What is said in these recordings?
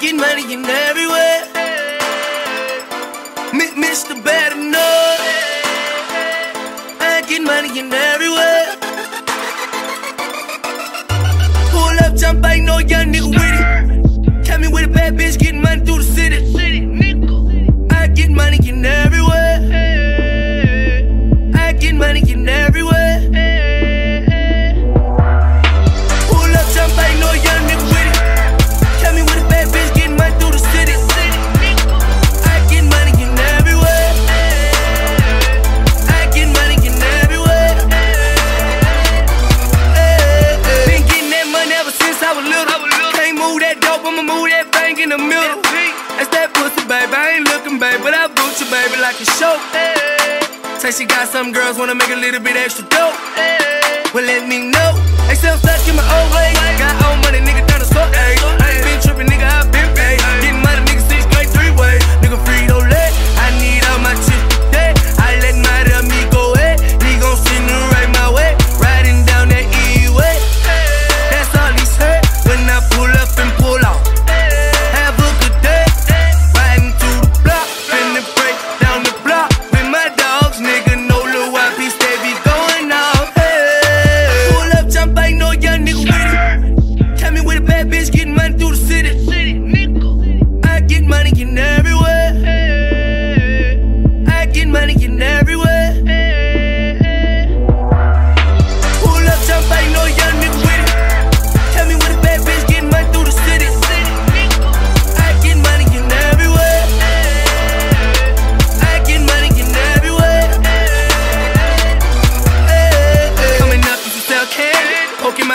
get money in everywhere. way. M- Mr. Bad Enough. I get money in everywhere. way. Pull up, jump, I know young nigga with it. Tell me where the bad bitch, getting money through. broken, baby, but I boot you, baby, like a show. Hey. Say she got some girls wanna make a little bit extra dope. Hey. Well, let me know. They still stuck in my old ways.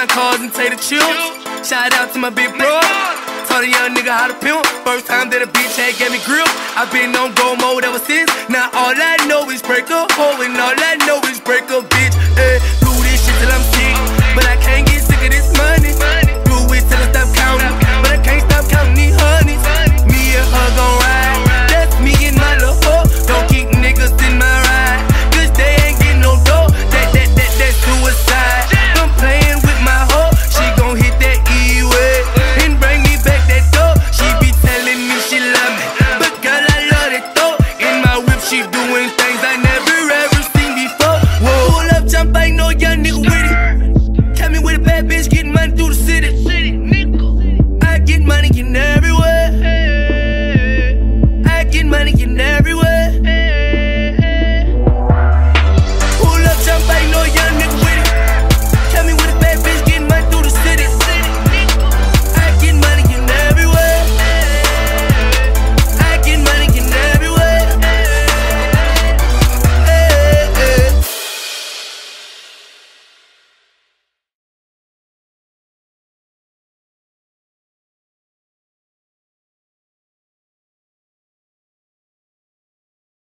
my and take the chills. Shout out to my big bro. Told a young nigga how to pimp. First time that a bitch had gave me grill. I been on go mode ever since. Now all I know is break a hole and all I